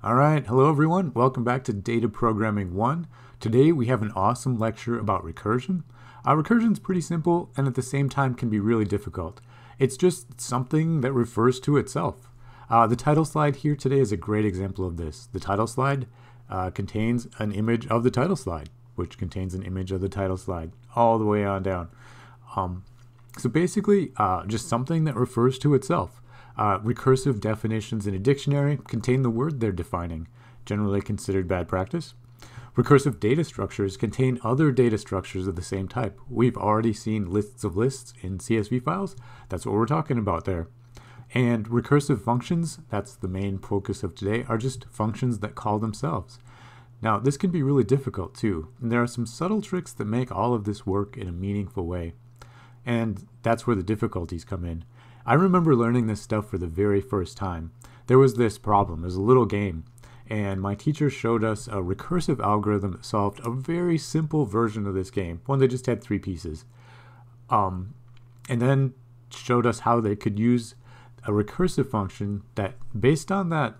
All right, hello everyone. Welcome back to Data Programming 1. Today we have an awesome lecture about recursion. Uh, recursion is pretty simple and at the same time can be really difficult. It's just something that refers to itself. Uh, the title slide here today is a great example of this. The title slide uh, contains an image of the title slide, which contains an image of the title slide all the way on down. Um, so basically, uh, just something that refers to itself. Uh, recursive definitions in a dictionary contain the word they're defining, generally considered bad practice. Recursive data structures contain other data structures of the same type. We've already seen lists of lists in CSV files. That's what we're talking about there. And recursive functions, that's the main focus of today, are just functions that call themselves. Now, this can be really difficult too, and there are some subtle tricks that make all of this work in a meaningful way. And that's where the difficulties come in. I remember learning this stuff for the very first time. There was this problem, it was a little game, and my teacher showed us a recursive algorithm that solved a very simple version of this game, one that just had three pieces. Um, and then showed us how they could use a recursive function that, based on that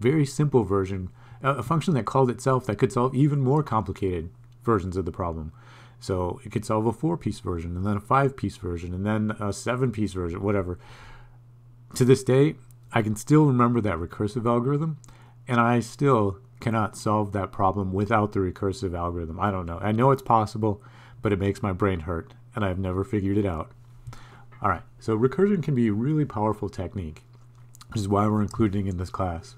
very simple version, a function that called itself that could solve even more complicated versions of the problem. So it could solve a four piece version and then a five piece version and then a seven piece version, whatever. To this day, I can still remember that recursive algorithm, and I still cannot solve that problem without the recursive algorithm. I don't know. I know it's possible, but it makes my brain hurt, and I've never figured it out. All right, so recursion can be a really powerful technique, which is why we're including in this class.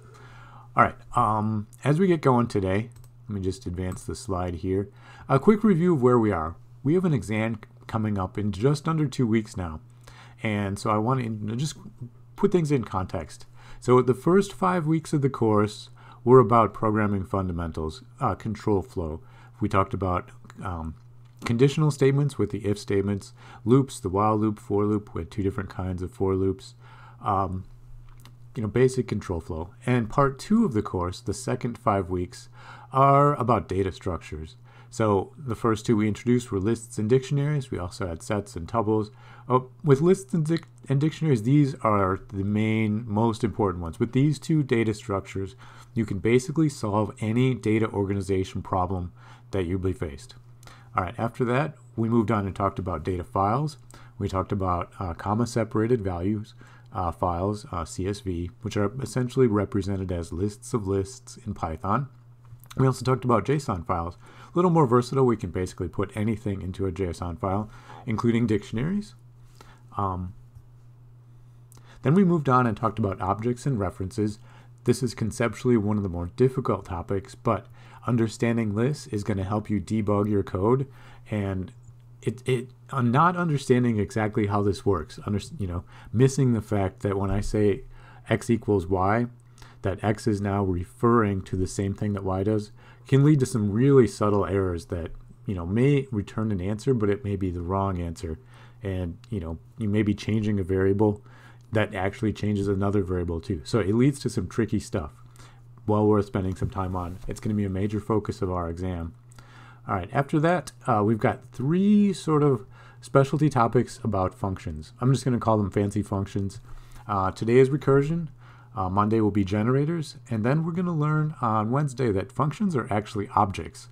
All right, um, as we get going today, let me just advance the slide here. A quick review of where we are. We have an exam coming up in just under two weeks now. And so I want to just put things in context. So the first five weeks of the course were about programming fundamentals, uh, control flow. We talked about um, conditional statements with the if statements, loops, the while loop, for loop, with two different kinds of for loops. Um, you know, basic control flow. And part two of the course, the second five weeks, are about data structures. So the first two we introduced were lists and dictionaries. We also had sets and tuples. Oh, with lists and, dic and dictionaries, these are the main, most important ones. With these two data structures, you can basically solve any data organization problem that you'll be faced. All right, after that, we moved on and talked about data files. We talked about uh, comma separated values uh, files, uh, CSV, which are essentially represented as lists of lists in Python. We also talked about JSON files. A little more versatile, we can basically put anything into a JSON file, including dictionaries. Um, then we moved on and talked about objects and references. This is conceptually one of the more difficult topics, but understanding this is going to help you debug your code and it, it I'm not understanding exactly how this works. Under, you know, missing the fact that when I say x equals y, that x is now referring to the same thing that y does, can lead to some really subtle errors that you know may return an answer, but it may be the wrong answer, and you know you may be changing a variable that actually changes another variable too. So it leads to some tricky stuff. Well worth spending some time on. It's going to be a major focus of our exam. All right, after that, uh, we've got three sort of specialty topics about functions. I'm just going to call them fancy functions. Uh, today is recursion. Uh, Monday will be generators. And then we're going to learn on Wednesday that functions are actually objects.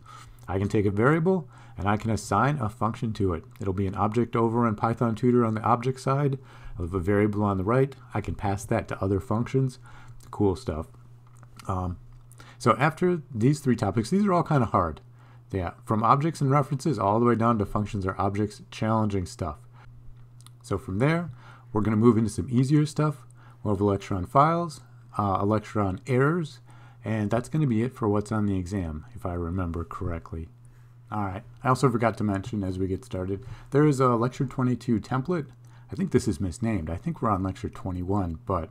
I can take a variable and I can assign a function to it. It'll be an object over in Python Tutor on the object side of a variable on the right. I can pass that to other functions. Cool stuff. Um, so after these three topics, these are all kind of hard. Yeah, from objects and references all the way down to functions or objects, challenging stuff. So from there, we're going to move into some easier stuff. We'll have a lecture on files, uh, a lecture on errors, and that's going to be it for what's on the exam, if I remember correctly. All right, I also forgot to mention as we get started, there is a lecture 22 template. I think this is misnamed. I think we're on lecture 21, but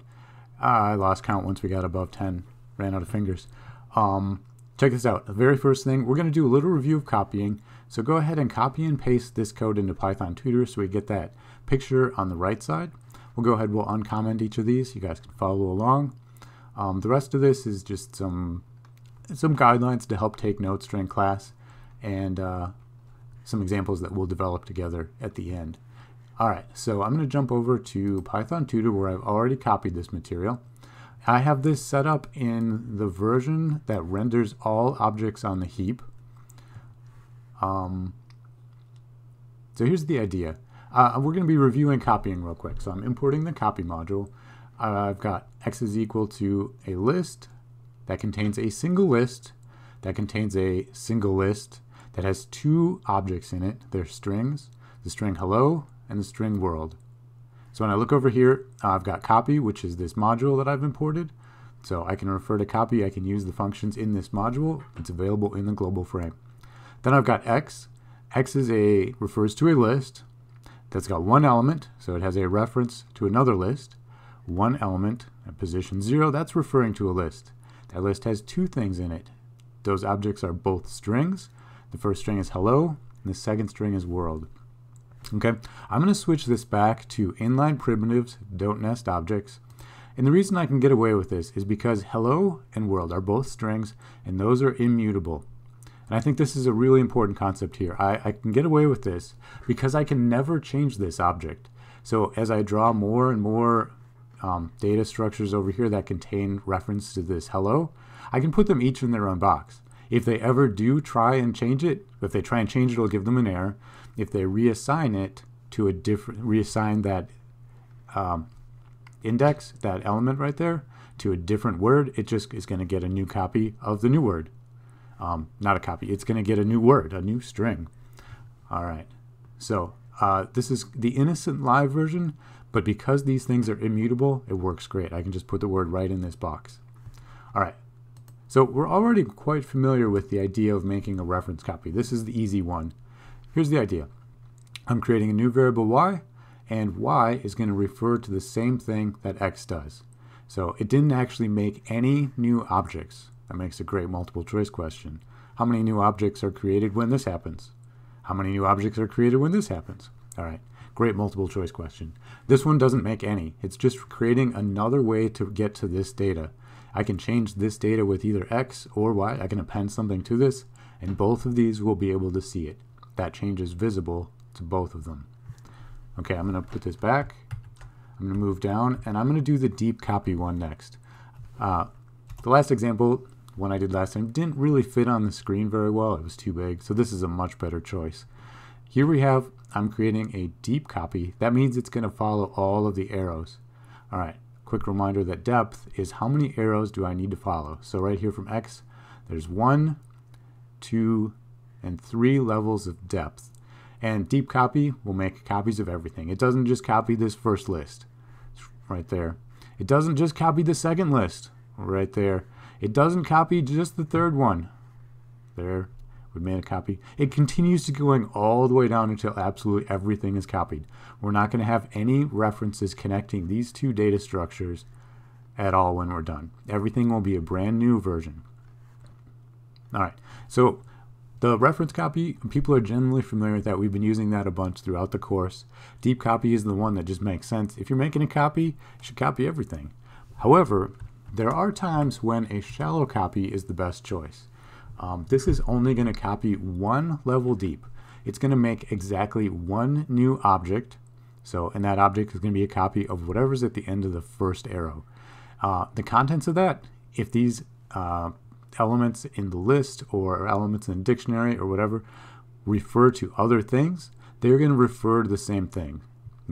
uh, I lost count once we got above 10, ran out of fingers. Um, Check this out. The very first thing, we're going to do a little review of copying. So go ahead and copy and paste this code into Python Tutor so we get that picture on the right side. We'll go ahead, we'll uncomment each of these. You guys can follow along. Um, the rest of this is just some some guidelines to help take notes during class and uh, some examples that we'll develop together at the end. All right, so I'm going to jump over to Python Tutor where I've already copied this material. I have this set up in the version that renders all objects on the heap. Um, so here's the idea. Uh, we're going to be reviewing copying real quick. So I'm importing the copy module. Uh, I've got x is equal to a list that contains a single list that contains a single list that has two objects in it. They're strings, the string hello and the string world. So when I look over here, I've got copy, which is this module that I've imported. So I can refer to copy, I can use the functions in this module. It's available in the global frame. Then I've got x. x is a refers to a list that's got one element, so it has a reference to another list. One element at position zero, that's referring to a list. That list has two things in it. Those objects are both strings. The first string is hello, and the second string is world. Okay, I'm going to switch this back to inline primitives, don't nest objects. And the reason I can get away with this is because hello and world are both strings, and those are immutable. And I think this is a really important concept here. I, I can get away with this because I can never change this object. So as I draw more and more um, data structures over here that contain reference to this hello, I can put them each in their own box. If they ever do try and change it, if they try and change it, it'll give them an error. If they reassign it to a different, reassign that um, index, that element right there, to a different word, it just is going to get a new copy of the new word. Um, not a copy, it's going to get a new word, a new string. All right, so uh, this is the innocent live version, but because these things are immutable, it works great. I can just put the word right in this box. All right, so we're already quite familiar with the idea of making a reference copy. This is the easy one. Here's the idea. I'm creating a new variable y, and y is going to refer to the same thing that x does. So it didn't actually make any new objects. That makes a great multiple choice question. How many new objects are created when this happens? How many new objects are created when this happens? All right, great multiple choice question. This one doesn't make any. It's just creating another way to get to this data. I can change this data with either X or Y. I can append something to this, and both of these will be able to see it. That change is visible to both of them. Okay, I'm going to put this back. I'm going to move down, and I'm going to do the deep copy one next. Uh, the last example, one I did last time, didn't really fit on the screen very well. It was too big, so this is a much better choice. Here we have, I'm creating a deep copy. That means it's going to follow all of the arrows. All right, quick reminder that depth is how many arrows do I need to follow. So right here from X, there's one, two, and three levels of depth. And deep copy will make copies of everything. It doesn't just copy this first list, right there. It doesn't just copy the second list, right there. It doesn't copy just the third one. There, we made a copy. It continues to going all the way down until absolutely everything is copied. We're not going to have any references connecting these two data structures at all when we're done. Everything will be a brand new version. All right, so the reference copy, people are generally familiar with that. We've been using that a bunch throughout the course. Deep copy is the one that just makes sense. If you're making a copy, you should copy everything. However, there are times when a shallow copy is the best choice. Um, this is only going to copy one level deep. It's going to make exactly one new object. So, and that object is going to be a copy of whatever's at the end of the first arrow. Uh, the contents of that, if these uh, elements in the list or elements in the dictionary or whatever refer to other things, they're going to refer to the same thing.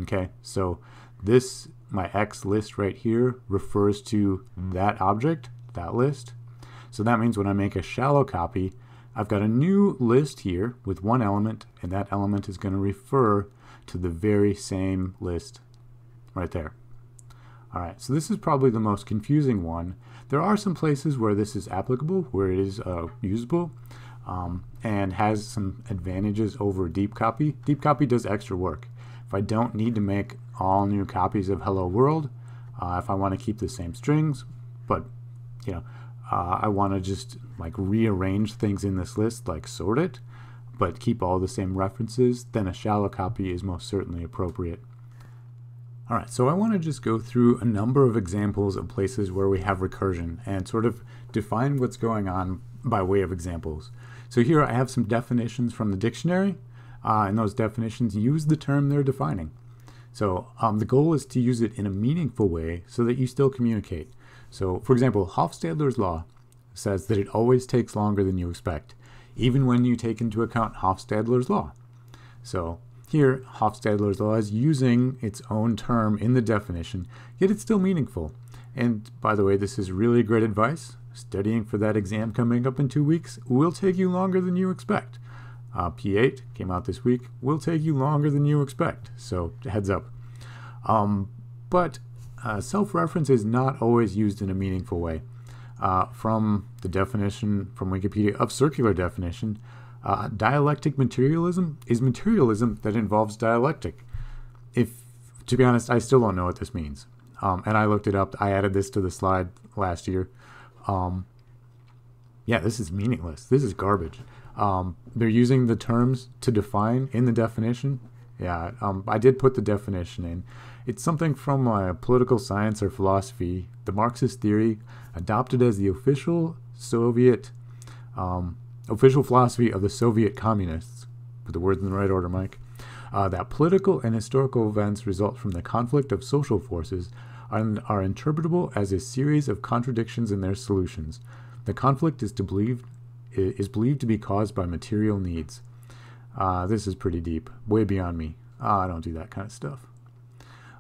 Okay, so this, my X list right here, refers to that object, that list. So that means when I make a shallow copy, I've got a new list here with one element, and that element is going to refer to the very same list right there. All right, so this is probably the most confusing one. There are some places where this is applicable, where it is uh, usable, um, and has some advantages over deep copy. Deep copy does extra work. If I don't need to make all new copies of Hello World, uh, if I want to keep the same strings, but you know, uh, I want to just like rearrange things in this list, like sort it, but keep all the same references, then a shallow copy is most certainly appropriate. All right, so I want to just go through a number of examples of places where we have recursion and sort of define what's going on by way of examples. So here I have some definitions from the dictionary, uh, and those definitions use the term they're defining. So um, the goal is to use it in a meaningful way so that you still communicate. So, for example, Hofstadter's law says that it always takes longer than you expect, even when you take into account Hofstadter's law. So, here, Hofstadter's law is using its own term in the definition, yet it's still meaningful. And by the way, this is really great advice. Studying for that exam coming up in two weeks will take you longer than you expect. Uh, P8 came out this week, will take you longer than you expect. So, heads up. Um, but uh, self reference is not always used in a meaningful way. Uh, from the definition from Wikipedia of circular definition, uh, dialectic materialism is materialism that involves dialectic. If, to be honest, I still don't know what this means. Um, and I looked it up. I added this to the slide last year. Um, yeah, this is meaningless. This is garbage. Um, they're using the terms to define in the definition. Yeah, um, I did put the definition in. It's something from uh, political science or philosophy, the Marxist theory, adopted as the official Soviet, um, official philosophy of the Soviet communists. Put the words in the right order, Mike. Uh, that political and historical events result from the conflict of social forces and are interpretable as a series of contradictions in their solutions. The conflict is to believe is believed to be caused by material needs. Uh, this is pretty deep, way beyond me. Uh, I don't do that kind of stuff.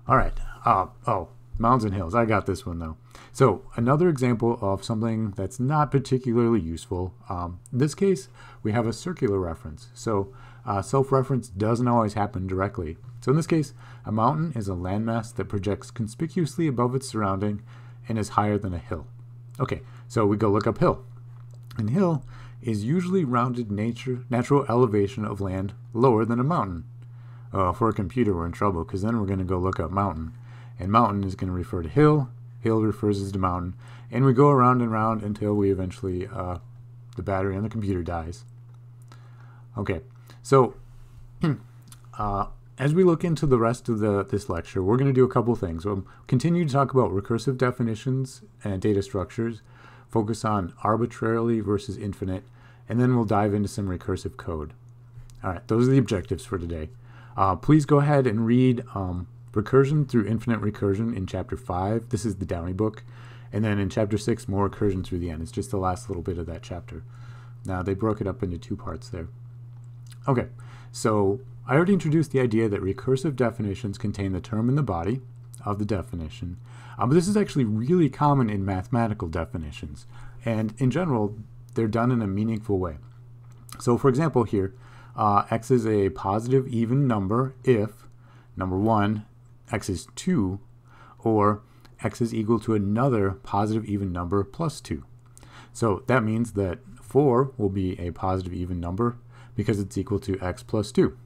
All right. Uh, oh, mountains and hills. I got this one though. So another example of something that's not particularly useful. Um, in this case, we have a circular reference. So uh, self-reference doesn't always happen directly. So in this case, a mountain is a landmass that projects conspicuously above its surrounding and is higher than a hill. Okay, so we go look up hill. And hill is usually rounded nature, natural elevation of land lower than a mountain. Uh, for a computer, we're in trouble because then we're going to go look up mountain. And mountain is going to refer to hill, hill refers to the mountain, and we go around and around until we eventually, uh, the battery on the computer dies. Okay, so uh, as we look into the rest of the this lecture, we're going to do a couple things. We'll continue to talk about recursive definitions and data structures, focus on arbitrarily versus infinite, and then we'll dive into some recursive code. All right, those are the objectives for today. Uh, please go ahead and read um, Recursion through Infinite Recursion in Chapter 5. This is the Downey book. And then in Chapter 6, more recursion through the end. It's just the last little bit of that chapter. Now, they broke it up into two parts there. Okay, so I already introduced the idea that recursive definitions contain the term in the body of the definition. Um, but this is actually really common in mathematical definitions. And in general, they're done in a meaningful way. So for example here, uh, x is a positive even number if, number one, x is 2, or x is equal to another positive even number plus 2. So that means that 4 will be a positive even number because it's equal to x plus 2.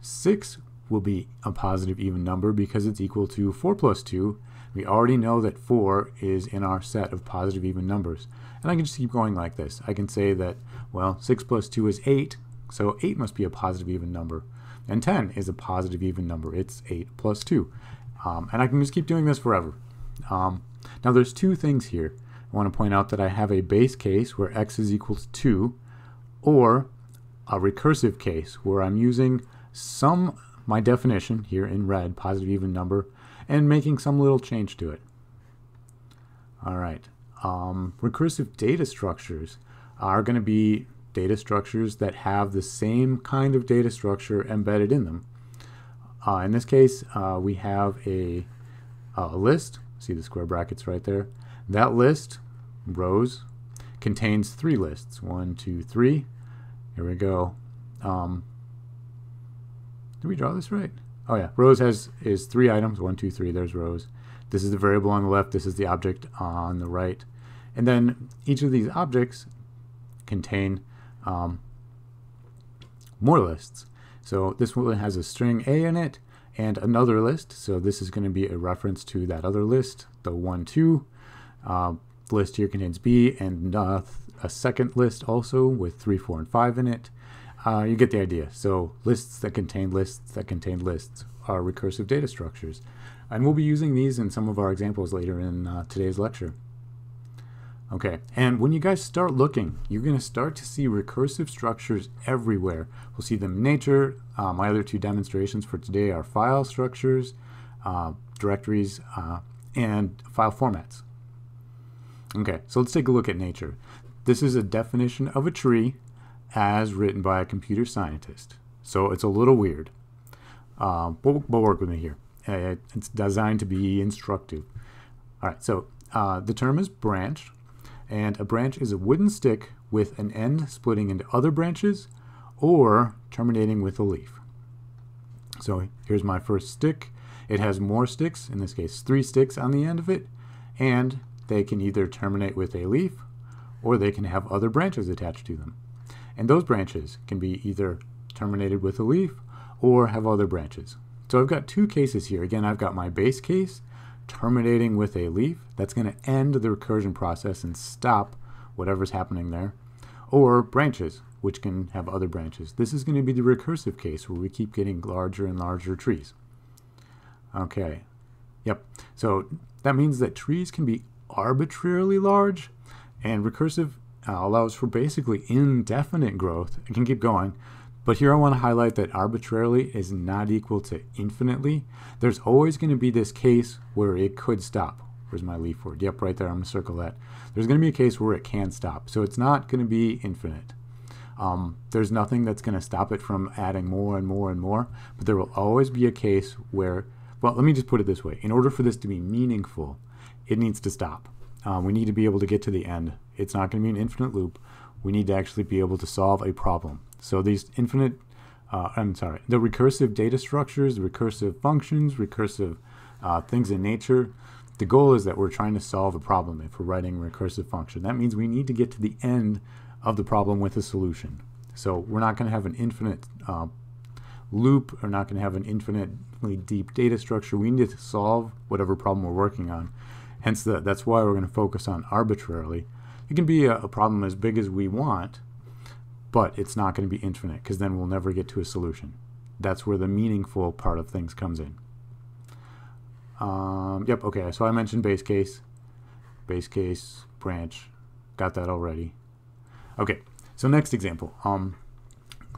6 will be a positive even number because it's equal to 4 plus 2. We already know that 4 is in our set of positive even numbers. And I can just keep going like this. I can say that, well, 6 plus 2 is 8, so 8 must be a positive even number. And 10 is a positive even number. It's 8 plus 2. Um, and I can just keep doing this forever. Um, now there's two things here. I want to point out that I have a base case where x is equal to 2, or a recursive case where I'm using some, my definition here in red, positive even number, and making some little change to it. All right. Um, recursive data structures are going to be data structures that have the same kind of data structure embedded in them. Uh, in this case, uh, we have a, a list. See the square brackets right there? That list, rows, contains three lists. One, two, three. Here we go. Um, did we draw this right? Oh yeah, rows has is three items. One, two, three. There's rows. This is the variable on the left. This is the object on the right. And then each of these objects contain um, more lists. So this one has a string A in it and another list. So this is going to be a reference to that other list, the 1, 2. Uh, list here contains B and uh, a second list also with 3, 4, and 5 in it. Uh, you get the idea. So lists that contain lists that contain lists are recursive data structures. And we'll be using these in some of our examples later in uh, today's lecture. Okay, and when you guys start looking, you're going to start to see recursive structures everywhere. We'll see them in nature. Uh, my other two demonstrations for today are file structures, uh, directories, uh, and file formats. Okay, so let's take a look at nature. This is a definition of a tree as written by a computer scientist. So it's a little weird. Um, but, but work with me here. Uh, it's designed to be instructive. All right, so uh, the term is branch, and a branch is a wooden stick with an end splitting into other branches or terminating with a leaf. So here's my first stick. It has more sticks, in this case three sticks on the end of it, and they can either terminate with a leaf or they can have other branches attached to them. And those branches can be either terminated with a leaf or have other branches. So I've got two cases here. Again, I've got my base case terminating with a leaf. That's going to end the recursion process and stop whatever's happening there. Or branches, which can have other branches. This is going to be the recursive case where we keep getting larger and larger trees. Okay, yep. So that means that trees can be arbitrarily large, and recursive uh, allows for basically indefinite growth. It can keep going, but here I want to highlight that arbitrarily is not equal to infinitely. There's always going to be this case where it could stop. Where's my leaf word? Yep, right there. I'm going to circle that. There's going to be a case where it can stop. So it's not going to be infinite. Um, there's nothing that's going to stop it from adding more and more and more. But there will always be a case where, well, let me just put it this way. In order for this to be meaningful, it needs to stop. Um, we need to be able to get to the end. It's not going to be an infinite loop. We need to actually be able to solve a problem. So these infinite, uh, I'm sorry, the recursive data structures, recursive functions, recursive uh, things in nature, the goal is that we're trying to solve a problem if we're writing a recursive function. That means we need to get to the end of the problem with a solution. So we're not going to have an infinite uh, loop, or not going to have an infinitely deep data structure. We need to solve whatever problem we're working on. Hence, the, that's why we're going to focus on arbitrarily. It can be a, a problem as big as we want, but it's not going to be infinite because then we'll never get to a solution. That's where the meaningful part of things comes in. Um, yep, okay, so I mentioned base case, base case, branch, got that already. Okay, so next example, um,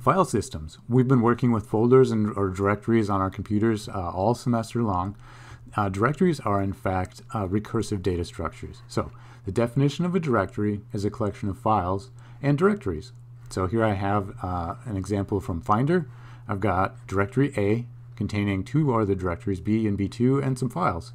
file systems. We've been working with folders and or directories on our computers uh, all semester long. Uh, directories are in fact uh, recursive data structures. So the definition of a directory is a collection of files and directories. So here I have uh, an example from Finder. I've got directory A containing two other directories, B and B2, and some files.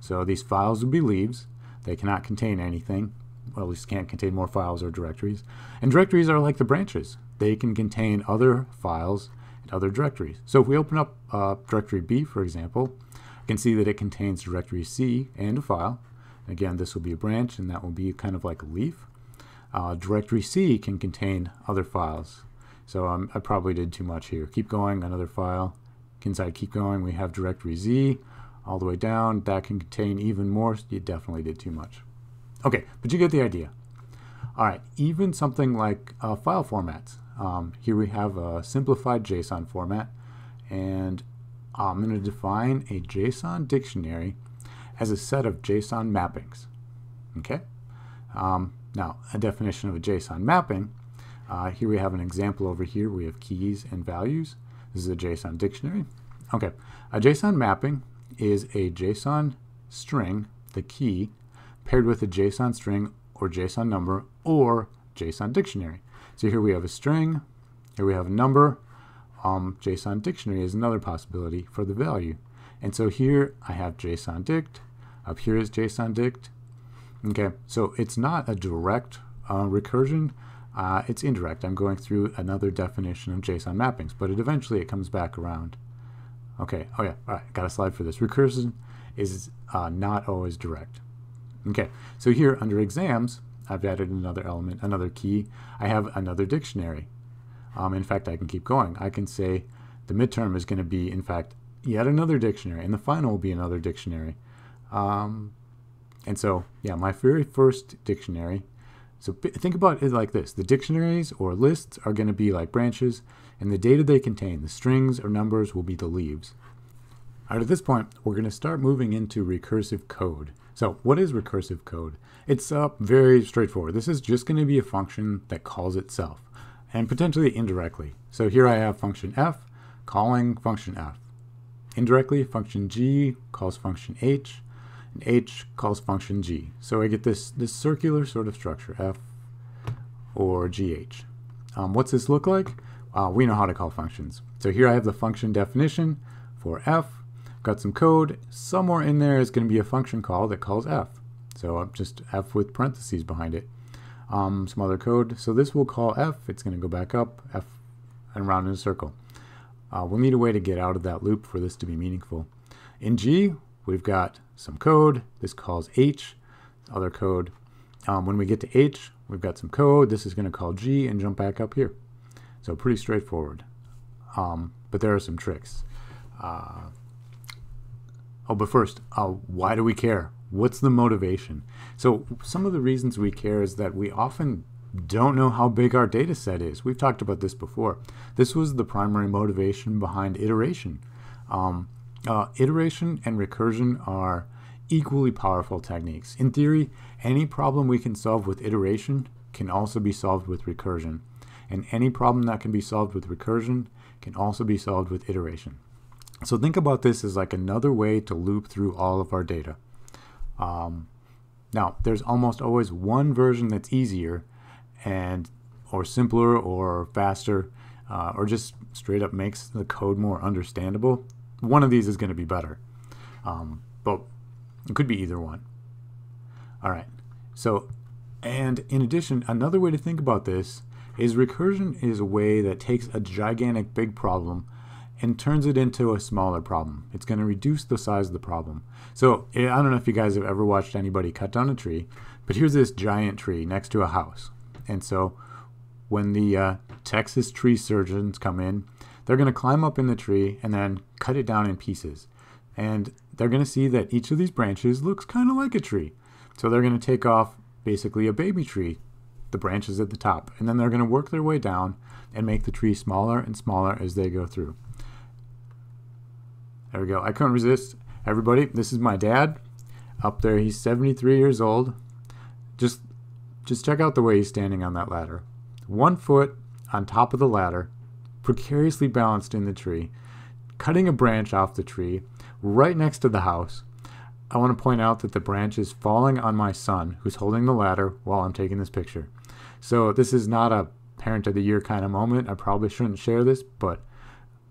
So these files would be leaves. They cannot contain anything. Well, at least can't contain more files or directories. And directories are like the branches. They can contain other files and other directories. So if we open up uh, directory B, for example, I can see that it contains directory C and a file. Again, this will be a branch, and that will be kind of like a leaf. Uh, directory C can contain other files. So um, I probably did too much here. Keep going, another file. Inside keep going, we have directory Z all the way down. That can contain even more. You definitely did too much. Okay, but you get the idea. All right, even something like uh, file formats. Um, here we have a simplified JSON format, and I'm going to define a JSON dictionary as a set of JSON mappings. Okay? Um, now, a definition of a JSON mapping. Uh, here we have an example over here. We have keys and values. This is a JSON dictionary. Okay, a JSON mapping is a JSON string, the key, paired with a JSON string or JSON number or JSON dictionary. So here we have a string, here we have a number. Um, JSON dictionary is another possibility for the value. And so here I have JSON dict, up here is JSON dict. Okay, so it's not a direct uh, recursion, uh, it's indirect. I'm going through another definition of JSON mappings, but it eventually it comes back around. Okay, oh yeah, all right, got a slide for this. Recursion is uh, not always direct. Okay, so here under exams, I've added another element, another key. I have another dictionary. Um, in fact, I can keep going. I can say the midterm is going to be, in fact, yet another dictionary, and the final will be another dictionary. Um, and so, yeah, my very first dictionary so think about it like this. The dictionaries or lists are going to be like branches, and the data they contain, the strings or numbers, will be the leaves. All right, at this point, we're going to start moving into recursive code. So what is recursive code? It's uh, very straightforward. This is just going to be a function that calls itself, and potentially indirectly. So here I have function f calling function f. Indirectly, function g calls function h, h calls function g. So I get this, this circular sort of structure, f or gh. Um, what's this look like? Uh, we know how to call functions. So here I have the function definition for f, got some code, somewhere in there is going to be a function call that calls f. So I'm just f with parentheses behind it. Um, some other code. So this will call f, it's going to go back up, f, and round in a circle. Uh, we'll need a way to get out of that loop for this to be meaningful. In G, we've got some code. This calls H, other code. Um, when we get to H, we've got some code. This is going to call G and jump back up here. So pretty straightforward. Um, but there are some tricks. Uh, oh, but first, uh, why do we care? What's the motivation? So some of the reasons we care is that we often don't know how big our data set is. We've talked about this before. This was the primary motivation behind iteration. Um, uh, iteration and recursion are equally powerful techniques. In theory, any problem we can solve with iteration can also be solved with recursion. And any problem that can be solved with recursion can also be solved with iteration. So think about this as like another way to loop through all of our data. Um, now, there's almost always one version that's easier and or simpler or faster uh, or just straight up makes the code more understandable. One of these is going to be better. Um, but it could be either one. All right. So, and in addition, another way to think about this is recursion is a way that takes a gigantic big problem and turns it into a smaller problem. It's going to reduce the size of the problem. So I don't know if you guys have ever watched anybody cut down a tree, but here's this giant tree next to a house. And so when the uh, Texas tree surgeons come in, they're going to climb up in the tree and then cut it down in pieces. And they're going to see that each of these branches looks kind of like a tree. So they're going to take off basically a baby tree, the branches at the top, and then they're going to work their way down and make the tree smaller and smaller as they go through. There we go. I couldn't resist. Everybody, this is my dad. Up there, he's 73 years old. Just just check out the way he's standing on that ladder. One foot on top of the ladder, precariously balanced in the tree, cutting a branch off the tree right next to the house. I want to point out that the branch is falling on my son, who's holding the ladder while I'm taking this picture. So this is not a parent of the year kind of moment. I probably shouldn't share this, but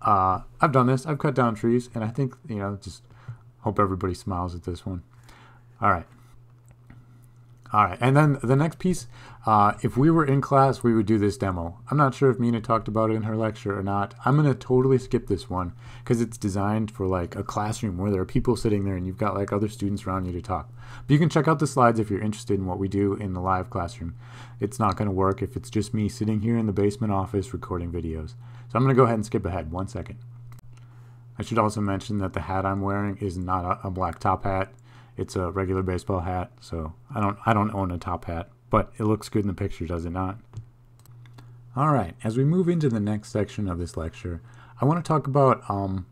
uh, I've done this. I've cut down trees, and I think, you know, just hope everybody smiles at this one. All right. All right, and then the next piece, uh, if we were in class, we would do this demo. I'm not sure if Mina talked about it in her lecture or not. I'm going to totally skip this one because it's designed for like a classroom where there are people sitting there and you've got like other students around you to talk. But you can check out the slides if you're interested in what we do in the live classroom. It's not going to work if it's just me sitting here in the basement office recording videos. So I'm going to go ahead and skip ahead one second. I should also mention that the hat I'm wearing is not a, a black top hat. It's a regular baseball hat, so I don't I don't own a top hat, but it looks good in the picture, does it not? All right, as we move into the next section of this lecture, I want to talk about um,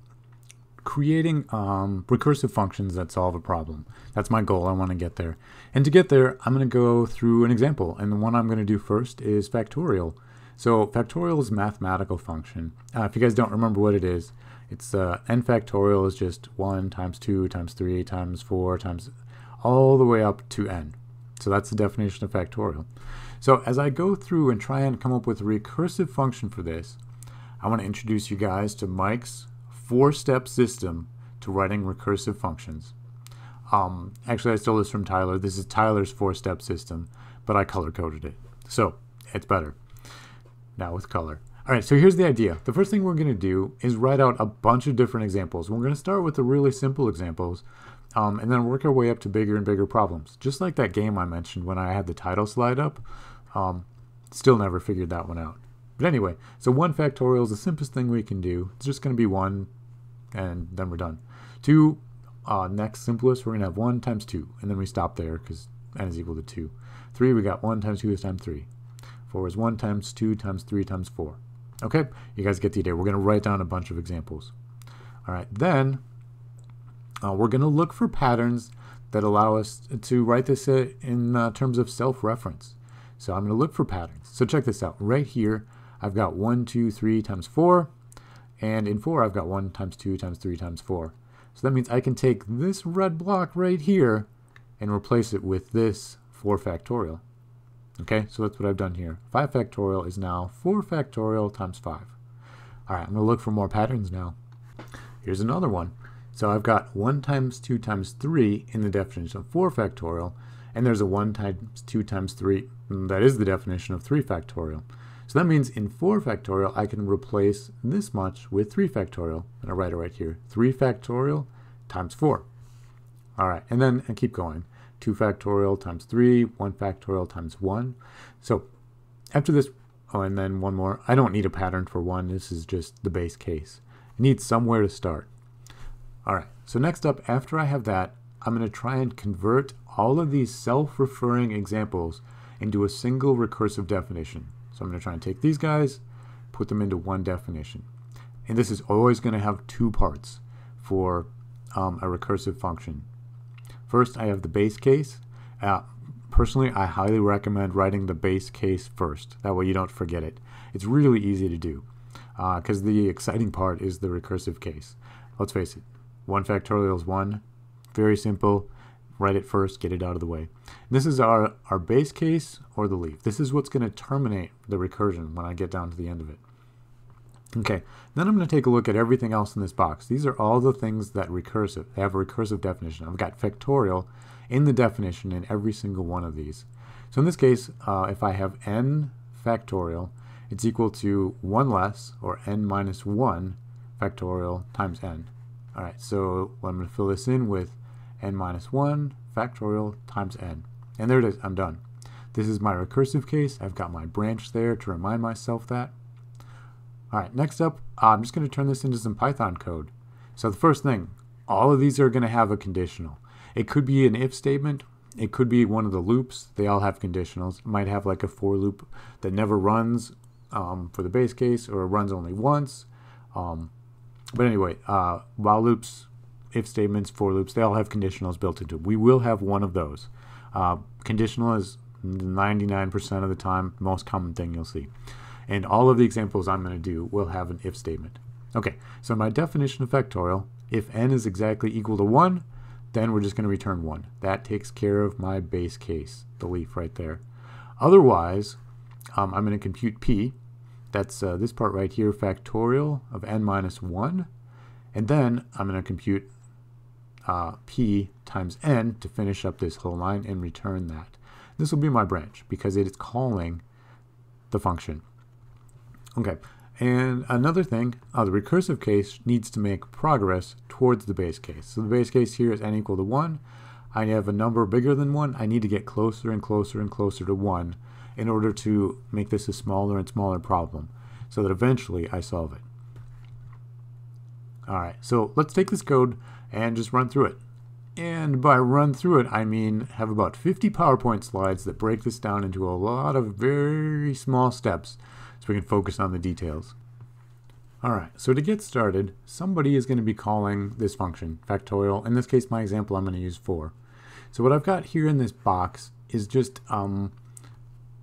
creating um, recursive functions that solve a problem. That's my goal. I want to get there. And to get there, I'm going to go through an example. And the one I'm going to do first is factorial. So factorial is a mathematical function. Uh, if you guys don't remember what it is, it's uh, n factorial is just 1 times 2 times 3 times 4 times all the way up to n. So that's the definition of factorial. So as I go through and try and come up with a recursive function for this, I want to introduce you guys to Mike's four-step system to writing recursive functions. Um, actually, I stole this from Tyler. This is Tyler's four-step system, but I color-coded it. So it's better now with color. All right, so here's the idea. The first thing we're going to do is write out a bunch of different examples. We're going to start with the really simple examples um, and then work our way up to bigger and bigger problems. Just like that game I mentioned when I had the title slide up. Um, still never figured that one out. But anyway, so 1 factorial is the simplest thing we can do. It's just going to be 1 and then we're done. 2, uh, next simplest, we're going to have 1 times 2 and then we stop there because n is equal to 2. 3, we got 1 times 2 is times 3. 4 is 1 times 2 times 3 times 4. Okay, you guys get the idea. We're going to write down a bunch of examples. All right, then uh, we're going to look for patterns that allow us to write this uh, in uh, terms of self-reference. So I'm going to look for patterns. So check this out. Right here, I've got 1, 2, 3 times 4. And in 4, I've got 1 times 2 times 3 times 4. So that means I can take this red block right here and replace it with this 4 factorial. Okay, so that's what I've done here. 5 factorial is now 4 factorial times 5. All right, I'm going to look for more patterns now. Here's another one. So I've got 1 times 2 times 3 in the definition of 4 factorial, and there's a 1 times 2 times 3, mm, that is the definition of 3 factorial. So that means in 4 factorial, I can replace this much with 3 factorial. And I write it right here. 3 factorial times 4. All right, and then and keep going. 2 factorial times 3, 1 factorial times 1. So after this, oh, and then one more. I don't need a pattern for 1. This is just the base case. I need somewhere to start. All right, so next up, after I have that, I'm going to try and convert all of these self-referring examples into a single recursive definition. So I'm going to try and take these guys, put them into one definition. And this is always going to have two parts for um, a recursive function. First, I have the base case. Uh, personally, I highly recommend writing the base case first. That way you don't forget it. It's really easy to do because uh, the exciting part is the recursive case. Let's face it, 1 factorial is 1. Very simple. Write it first, get it out of the way. This is our, our base case or the leaf. This is what's going to terminate the recursion when I get down to the end of it. Okay, then I'm going to take a look at everything else in this box. These are all the things that recursive, have a recursive definition. I've got factorial in the definition in every single one of these. So in this case, uh, if I have n factorial, it's equal to 1 less, or n minus 1 factorial times n. All right, so I'm going to fill this in with n minus 1 factorial times n. And there it is, I'm done. This is my recursive case. I've got my branch there to remind myself that. All right, next up, I'm just going to turn this into some Python code. So the first thing, all of these are going to have a conditional. It could be an if statement. It could be one of the loops. They all have conditionals. It might have like a for loop that never runs um, for the base case or runs only once. Um, but anyway, uh, while loops, if statements, for loops, they all have conditionals built into them. We will have one of those. Uh, conditional is 99% of the time most common thing you'll see. And all of the examples I'm going to do will have an if statement. Okay, so my definition of factorial, if n is exactly equal to 1, then we're just going to return 1. That takes care of my base case, the leaf right there. Otherwise, um, I'm going to compute p. That's uh, this part right here, factorial of n minus 1. And then I'm going to compute uh, p times n to finish up this whole line and return that. This will be my branch because it is calling the function. Okay, and another thing, uh, the recursive case needs to make progress towards the base case. So the base case here is n equal to 1. I have a number bigger than 1. I need to get closer and closer and closer to 1 in order to make this a smaller and smaller problem so that eventually I solve it. All right, so let's take this code and just run through it. And by run through it, I mean have about 50 PowerPoint slides that break this down into a lot of very small steps so we can focus on the details. Alright, so to get started, somebody is going to be calling this function, factorial. In this case, my example, I'm going to use 4. So what I've got here in this box is just, um,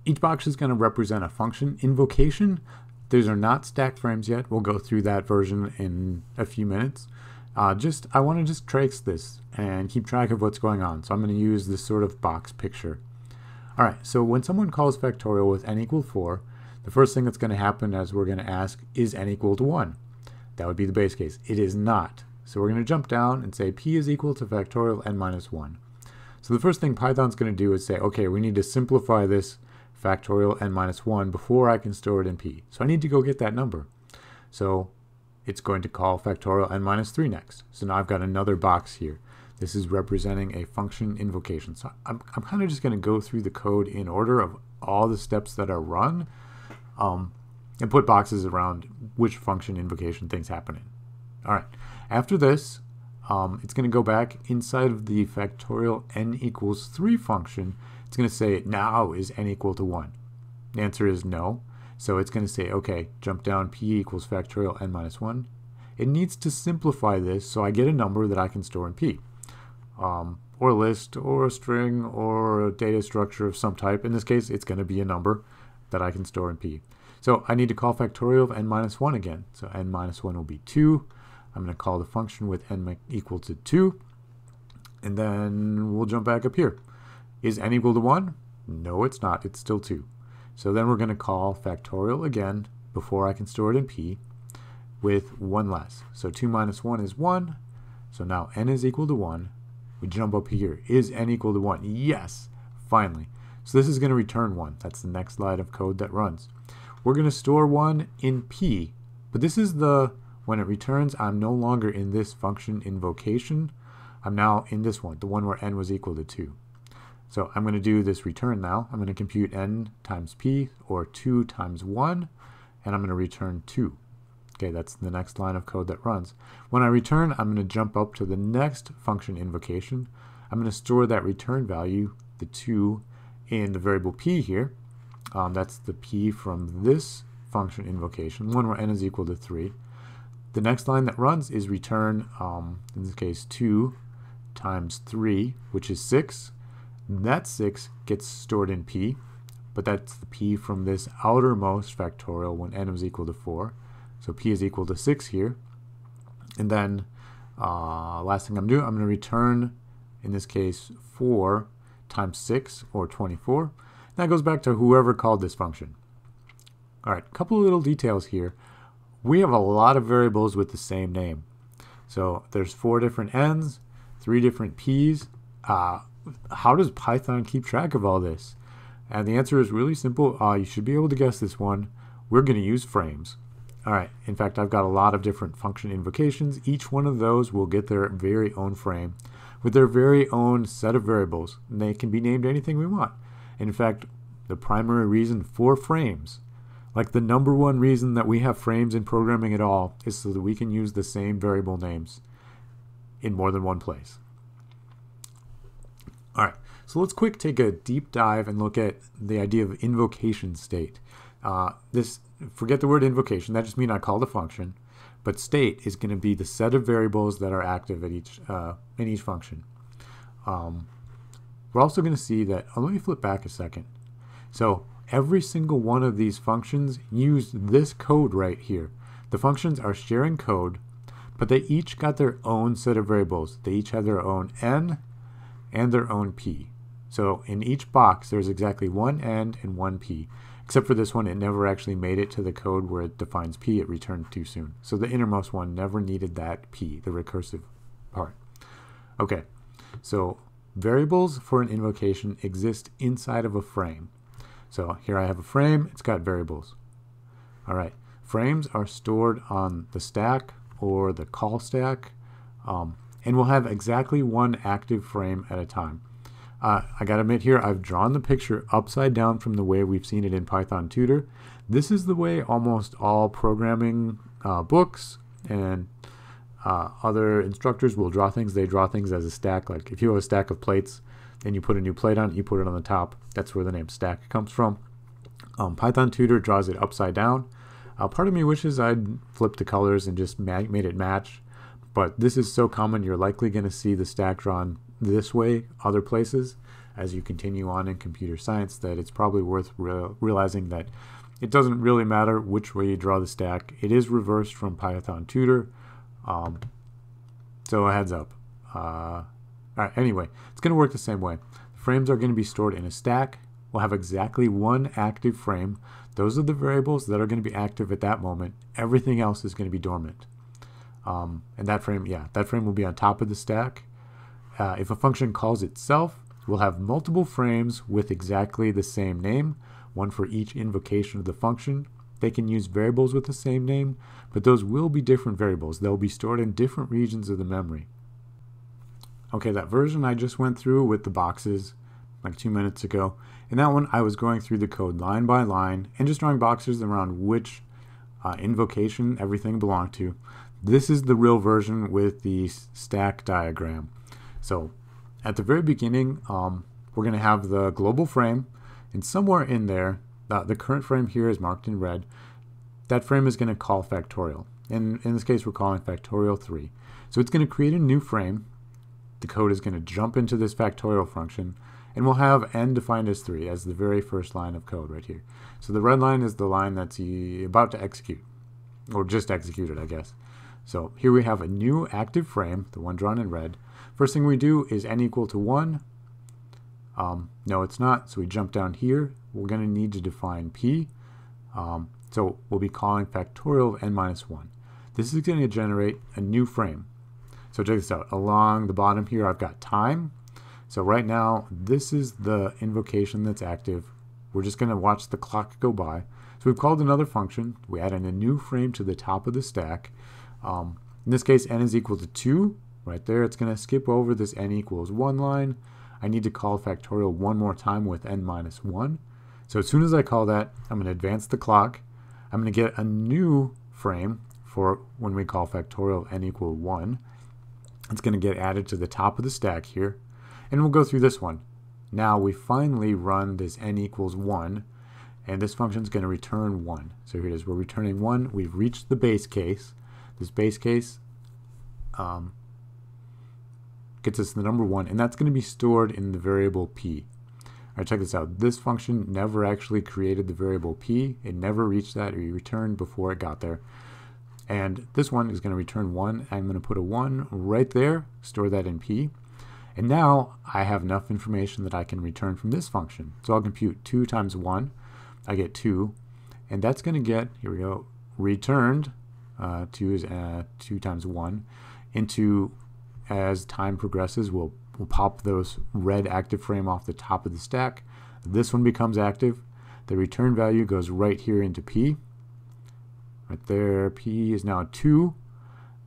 each box is going to represent a function invocation. These are not stack frames yet. We'll go through that version in a few minutes. Uh, just, I want to just trace this and keep track of what's going on. So I'm going to use this sort of box picture. Alright, so when someone calls factorial with n equal 4, the first thing that's going to happen is we're going to ask, is n equal to 1? That would be the base case. It is not. So we're going to jump down and say p is equal to factorial n minus 1. So the first thing Python's going to do is say, okay, we need to simplify this factorial n minus 1 before I can store it in p. So I need to go get that number. So it's going to call factorial n minus 3 next. So now I've got another box here. This is representing a function invocation. So I'm, I'm kind of just going to go through the code in order of all the steps that are run um, and put boxes around which function invocation things happen in. All right. After this, um, it's going to go back inside of the factorial n equals 3 function. It's going to say now is n equal to 1. The answer is no. So it's going to say, okay, jump down p equals factorial n minus 1. It needs to simplify this so I get a number that I can store in p. Um, or a list, or a string, or a data structure of some type. In this case, it's going to be a number that I can store in P. So I need to call factorial of n minus 1 again. So n minus 1 will be 2. I'm going to call the function with n equal to 2. And then we'll jump back up here. Is n equal to 1? No, it's not. It's still 2. So then we're going to call factorial again before I can store it in p with 1 less. So 2 minus 1 is 1. So now n is equal to 1. We jump up here. Is n equal to 1? Yes, finally. So this is going to return 1. That's the next line of code that runs. We're going to store 1 in p, but this is the, when it returns, I'm no longer in this function invocation. I'm now in this one, the one where n was equal to 2. So I'm going to do this return now. I'm going to compute n times p, or 2 times 1, and I'm going to return 2. Okay, that's the next line of code that runs. When I return, I'm going to jump up to the next function invocation. I'm going to store that return value, the 2, in the variable p here. Um, that's the p from this function invocation, one where n is equal to 3. The next line that runs is return, um, in this case, 2 times 3, which is 6. That 6 gets stored in p, but that's the p from this outermost factorial when n is equal to 4. So p is equal to 6 here. And then uh, last thing I'm doing, I'm going to return, in this case, 4 times 6, or 24. That goes back to whoever called this function. All right, couple of little details here. We have a lot of variables with the same name. So there's four different n's, three different p's. Uh, how does Python keep track of all this? And the answer is really simple. Uh, you should be able to guess this one. We're going to use frames. All right, in fact, I've got a lot of different function invocations. Each one of those will get their very own frame with their very own set of variables. And they can be named anything we want. In fact, the primary reason for frames, like the number one reason that we have frames in programming at all, is so that we can use the same variable names in more than one place. All right, so let's quick take a deep dive and look at the idea of invocation state. Uh, this forget the word invocation. That just means I call the function. But state is going to be the set of variables that are active at each uh, in each function. Um, we're also going to see that, oh, let me flip back a second. So every single one of these functions use this code right here. The functions are sharing code, but they each got their own set of variables. They each have their own n and their own p. So in each box, there's exactly one n and one p. Except for this one, it never actually made it to the code where it defines p. It returned too soon. So the innermost one never needed that p, the recursive part. Okay, so variables for an invocation exist inside of a frame. So here I have a frame, it's got variables. All right, frames are stored on the stack or the call stack, um, and we'll have exactly one active frame at a time. Uh, I gotta admit here, I've drawn the picture upside down from the way we've seen it in Python Tutor. This is the way almost all programming uh, books and uh, other instructors will draw things. They draw things as a stack. Like if you have a stack of plates and you put a new plate on, it, you put it on the top. That's where the name stack comes from. Um, Python Tutor draws it upside down. Uh, part of me wishes I'd flipped the colors and just made it match, but this is so common you're likely going to see the stack drawn this way other places as you continue on in computer science that it's probably worth re realizing that it doesn't really matter which way you draw the stack. It is reversed from Python Tutor. Um, so a heads up. Uh, all right, anyway, it's going to work the same way. Frames are going to be stored in a stack. We'll have exactly one active frame. Those are the variables that are going to be active at that moment. Everything else is going to be dormant. Um, and that frame, yeah, that frame will be on top of the stack. Uh, if a function calls itself, we'll have multiple frames with exactly the same name, one for each invocation of the function. They can use variables with the same name, but those will be different variables. They'll be stored in different regions of the memory. Okay, that version I just went through with the boxes like two minutes ago, in that one I was going through the code line by line and just drawing boxes around which uh, invocation everything belonged to. This is the real version with the stack diagram. So at the very beginning, um, we're going to have the global frame, and somewhere in there, uh, the current frame here is marked in red. That frame is going to call factorial. And in this case, we're calling factorial 3. So it's going to create a new frame. The code is going to jump into this factorial function, and we'll have n defined as 3 as the very first line of code right here. So the red line is the line that's about to execute, or just executed, I guess. So here we have a new active frame, the one drawn in red. First thing we do is n equal to 1. Um, no, it's not. So we jump down here. We're going to need to define p. Um, so we'll be calling factorial of n minus 1. This is going to generate a new frame. So check this out. Along the bottom here, I've got time. So right now, this is the invocation that's active. We're just going to watch the clock go by. So we've called another function. We add in a new frame to the top of the stack. Um, in this case, n is equal to 2. Right there, it's going to skip over this n equals 1 line. I need to call factorial one more time with n minus 1. So as soon as I call that, I'm going to advance the clock. I'm going to get a new frame for when we call factorial n equal 1. It's going to get added to the top of the stack here. And we'll go through this one. Now we finally run this n equals 1, and this function is going to return 1. So here it is. We're returning 1. We've reached the base case. This base case um, gets us the number 1, and that's going to be stored in the variable p. All right, check this out. This function never actually created the variable p. It never reached that. It returned before it got there. And this one is going to return 1. I'm going to put a 1 right there, store that in p. And now I have enough information that I can return from this function. So I'll compute 2 times 1. I get 2. And that's going to get, here we go, returned, uh, 2 is uh, 2 times 1, into, as time progresses, we'll, we'll pop those red active frame off the top of the stack. This one becomes active. The return value goes right here into P. Right there, P is now 2.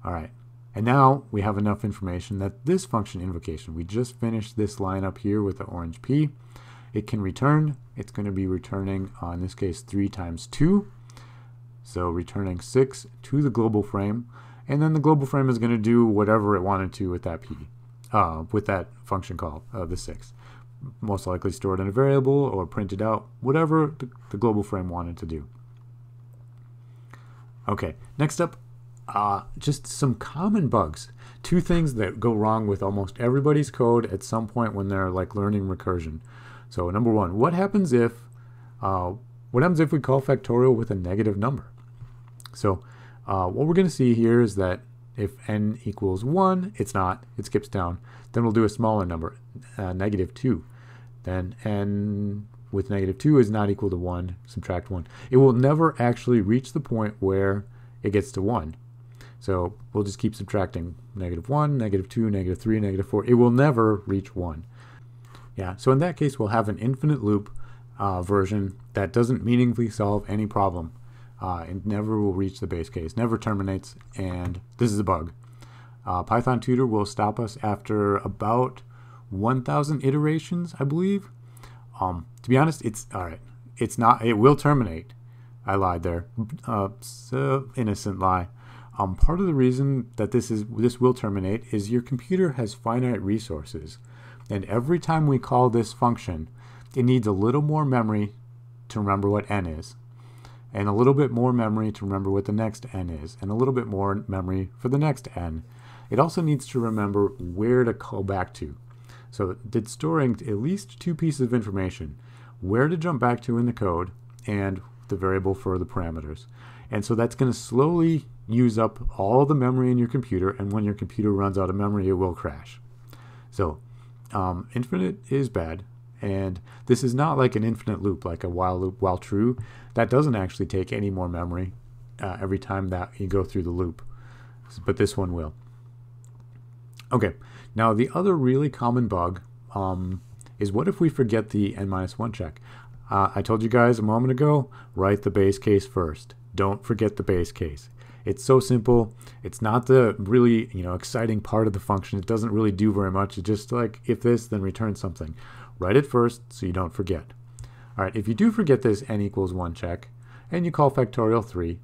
All right, and now we have enough information that this function invocation, we just finished this line up here with the orange P. It can return, it's going to be returning, uh, in this case, 3 times 2. So returning 6 to the global frame. And then the global frame is going to do whatever it wanted to with that P, uh, with that function call, of the 6. Most likely stored in a variable or printed out, whatever the, the global frame wanted to do. Okay, next up, uh, just some common bugs. Two things that go wrong with almost everybody's code at some point when they're like learning recursion. So number one, what happens if uh, what happens if we call factorial with a negative number? So uh, what we're going to see here is that if n equals 1, it's not, it skips down. Then we'll do a smaller number, uh, negative 2. Then n with negative 2 is not equal to 1, subtract 1. It will never actually reach the point where it gets to 1. So we'll just keep subtracting negative 1, negative 2, negative 3, negative 4. It will never reach 1. Yeah, so in that case, we'll have an infinite loop uh, version that doesn't meaningfully solve any problem. Uh, and never will reach the base case, never terminates, and this is a bug. Uh, Python Tutor will stop us after about 1,000 iterations, I believe. Um, to be honest, it's all right. It's not. It will terminate. I lied there. Uh, so innocent lie. Um, part of the reason that this is this will terminate is your computer has finite resources, and every time we call this function, it needs a little more memory to remember what n is, and a little bit more memory to remember what the next n is, and a little bit more memory for the next n. It also needs to remember where to call back to. So it's storing at least two pieces of information, where to jump back to in the code, and the variable for the parameters. And so that's going to slowly use up all the memory in your computer, and when your computer runs out of memory, it will crash. So, um, infinite is bad, and this is not like an infinite loop, like a while loop, while true. That doesn't actually take any more memory uh, every time that you go through the loop, but this one will. Okay, now the other really common bug um, is what if we forget the n minus 1 check? Uh, I told you guys a moment ago, write the base case first. Don't forget the base case. It's so simple. It's not the really, you know, exciting part of the function. It doesn't really do very much. It's just like if this, then return something. Write it first so you don't forget. All right, if you do forget this n equals 1 check, and you call factorial 3,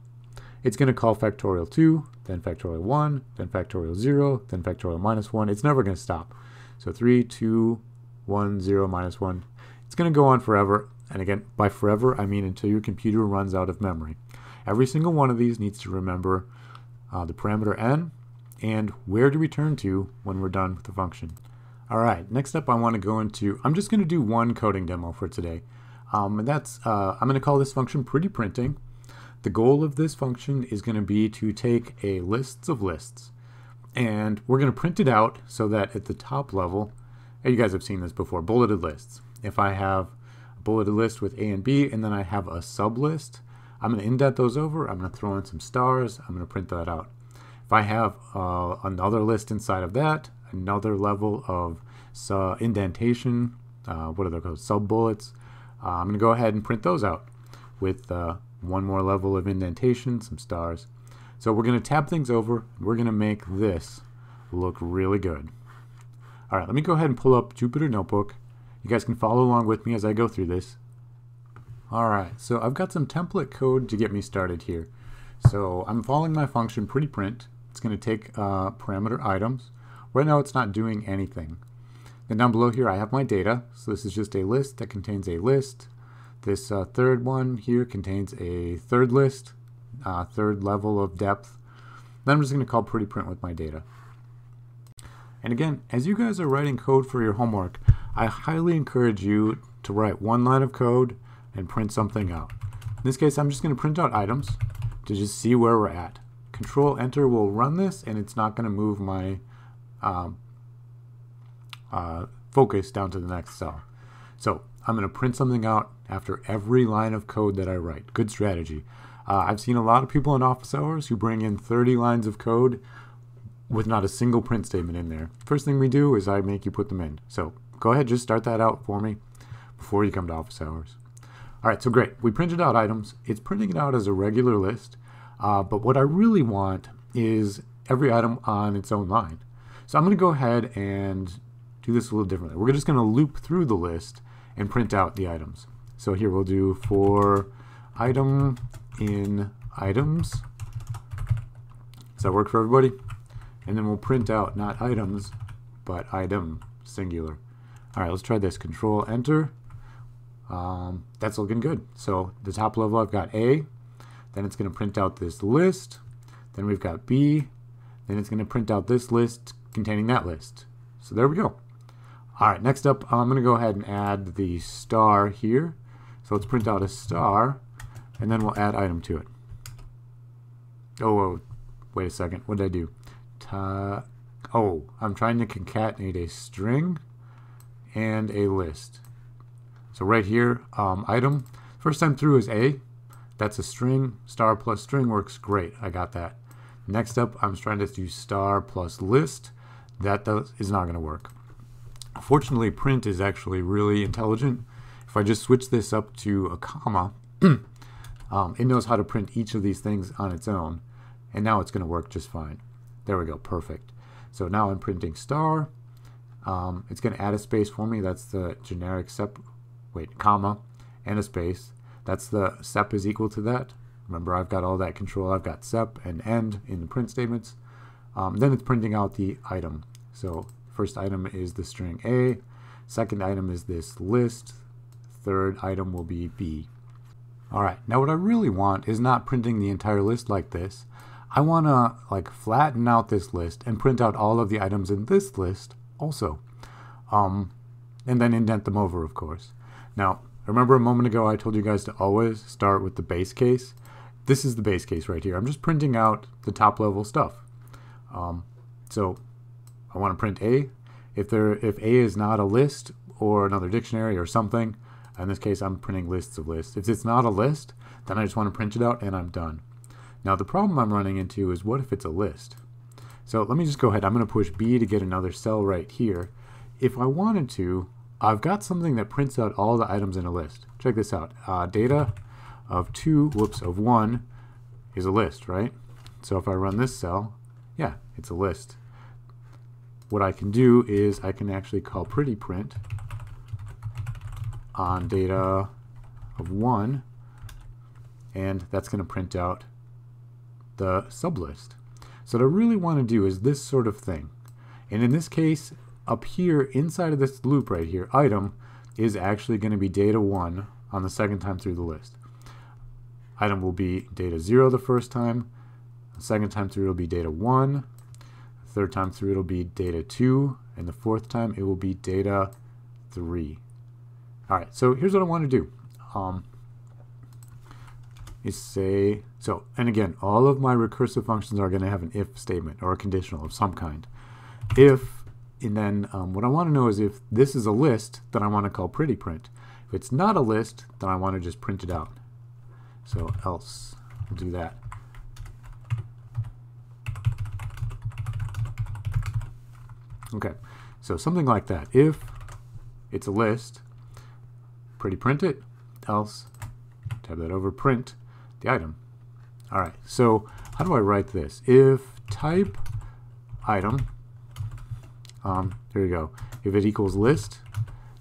it's going to call factorial 2, then factorial 1, then factorial 0, then factorial minus 1. It's never going to stop. So 3, 2, 1, 0, minus 1. It's going to go on forever. And again, by forever, I mean until your computer runs out of memory. Every single one of these needs to remember uh, the parameter n and where to return to when we're done with the function. All right, next up I want to go into, I'm just going to do one coding demo for today. Um, and that's, uh, I'm going to call this function pretty printing. The goal of this function is going to be to take a lists of lists and we're going to print it out so that at the top level, you guys have seen this before, bulleted lists. If I have a bulleted list with A and B and then I have a sub list, I'm going to indent those over. I'm going to throw in some stars. I'm going to print that out. If I have uh, another list inside of that, another level of indentation, uh, what are they called, sub bullets, uh, I'm going to go ahead and print those out with uh, one more level of indentation, some stars. So we're going to tab things over. We're going to make this look really good. All right, let me go ahead and pull up Jupyter Notebook. You guys can follow along with me as I go through this. All right, so I've got some template code to get me started here. So I'm following my function pretty print. It's going to take uh, parameter items. Right now it's not doing anything. Then down below here I have my data. So this is just a list that contains a list. This uh, third one here contains a third list, uh, third level of depth. Then I'm just going to call pretty print with my data. And again, as you guys are writing code for your homework, I highly encourage you to write one line of code and print something out. In this case, I'm just going to print out items to just see where we're at. Control Enter will run this, and it's not going to move my um, uh, focus down to the next cell. So I'm going to print something out after every line of code that I write. Good strategy. Uh, I've seen a lot of people in office hours who bring in 30 lines of code with not a single print statement in there. First thing we do is I make you put them in. So go ahead, just start that out for me before you come to office hours. All right, so great. We printed out items. It's printing it out as a regular list, uh, but what I really want is every item on its own line. So I'm going to go ahead and do this a little differently. We're just going to loop through the list and print out the items. So here we'll do for item in items. Does that work for everybody? And then we'll print out not items, but item singular. All right, let's try this. Control Enter. Um, that's looking good. So the top level I've got A, then it's going to print out this list, then we've got B, then it's going to print out this list containing that list. So there we go. All right, next up, I'm going to go ahead and add the star here. So let's print out a star, and then we'll add item to it. Oh, wait a second. What did I do? Ta oh, I'm trying to concatenate a string and a list. So right here, um, item, first time through is A. That's a string. Star plus string works great. I got that. Next up, I'm trying to do star plus list. That does, is not going to work. Fortunately, print is actually really intelligent. If I just switch this up to a comma, um, it knows how to print each of these things on its own. And now it's going to work just fine. There we go, perfect. So now I'm printing star. Um, it's going to add a space for me. That's the generic sep wait, comma, and a space. That's the sep is equal to that. Remember, I've got all that control. I've got sep and end in the print statements. Um, then it's printing out the item. So first item is the string A. Second item is this list. Third item will be B. All right, now what I really want is not printing the entire list like this. I want to like flatten out this list and print out all of the items in this list also. Um, and then indent them over, of course. Now, remember a moment ago I told you guys to always start with the base case? This is the base case right here. I'm just printing out the top level stuff. Um, so I want to print A. If there, if A is not a list or another dictionary or something, in this case I'm printing lists of lists. If it's not a list, then I just want to print it out and I'm done. Now the problem I'm running into is what if it's a list? So let me just go ahead. I'm going to push B to get another cell right here. If I wanted to, I've got something that prints out all the items in a list. Check this out. Uh, data of 2, whoops, of 1 is a list, right? So if I run this cell, yeah, it's a list. What I can do is I can actually call pretty print on data of 1, and that's going to print out the sublist. So what I really want to do is this sort of thing. And in this case, up here inside of this loop right here, item is actually going to be data 1 on the second time through the list. Item will be data 0 the first time, the second time through it'll be data 1, third time through it'll be data 2, and the fourth time it will be data 3. Alright, so here's what I want to do. Um, is say, so, and again, all of my recursive functions are going to have an if statement or a conditional of some kind. If, and then um, what I want to know is if this is a list, then I want to call pretty print. If it's not a list, then I want to just print it out. So else, we'll do that. Okay, so something like that. If it's a list, pretty print it, else tab that over, print the item. All right, so how do I write this? If type item, um, there you go. If it equals list,